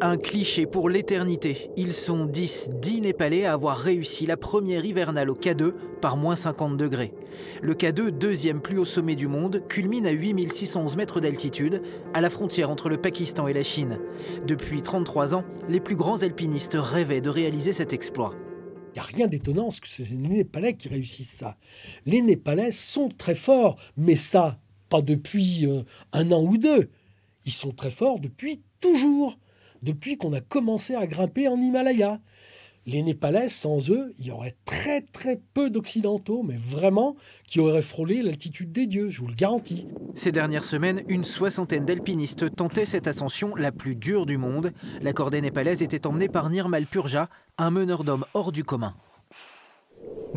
Un cliché pour l'éternité. Ils sont 10, 10 Népalais à avoir réussi la première hivernale au K2 par moins 50 degrés. Le K2, deuxième plus haut sommet du monde, culmine à 8611 mètres d'altitude, à la frontière entre le Pakistan et la Chine. Depuis 33 ans, les plus grands alpinistes rêvaient de réaliser cet exploit. Il n'y a rien d'étonnant ce que c'est les Népalais qui réussissent ça. Les Népalais sont très forts, mais ça, pas depuis euh, un an ou deux. Ils sont très forts depuis toujours depuis qu'on a commencé à grimper en Himalaya. Les Népalais, sans eux, il y aurait très très peu d'Occidentaux, mais vraiment, qui auraient frôlé l'altitude des dieux, je vous le garantis. Ces dernières semaines, une soixantaine d'alpinistes tentaient cette ascension la plus dure du monde. La cordée népalaise était emmenée par Nirmal Purja, un meneur d'hommes hors du commun.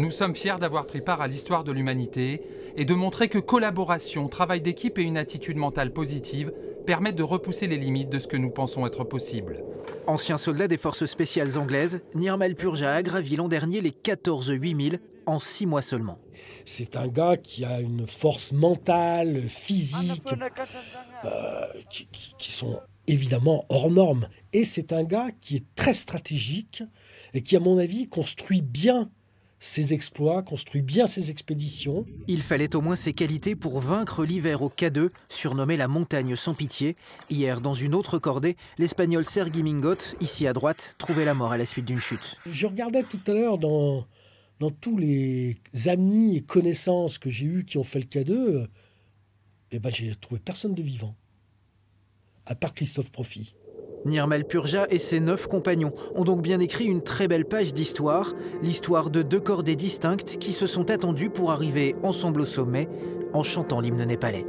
Nous sommes fiers d'avoir pris part à l'histoire de l'humanité et de montrer que collaboration, travail d'équipe et une attitude mentale positive permettent de repousser les limites de ce que nous pensons être possible. Ancien soldat des forces spéciales anglaises, Nirmal Purja a gravi l'an dernier les 14 8000 en six mois seulement. C'est un gars qui a une force mentale, physique, euh, qui, qui sont évidemment hors normes. Et c'est un gars qui est très stratégique et qui, à mon avis, construit bien ses exploits, construit bien ses expéditions. Il fallait au moins ses qualités pour vaincre l'hiver au K2, surnommé la montagne sans pitié. Hier, dans une autre cordée, l'Espagnol Sergi Mingot, ici à droite, trouvait la mort à la suite d'une chute. Je regardais tout à l'heure dans, dans tous les amis et connaissances que j'ai eus qui ont fait le K2, eh ben, j'ai trouvé personne de vivant, à part Christophe Profit. Nirmal Purja et ses neuf compagnons ont donc bien écrit une très belle page d'histoire, l'histoire de deux cordées distinctes qui se sont attendues pour arriver ensemble au sommet en chantant l'hymne népalais.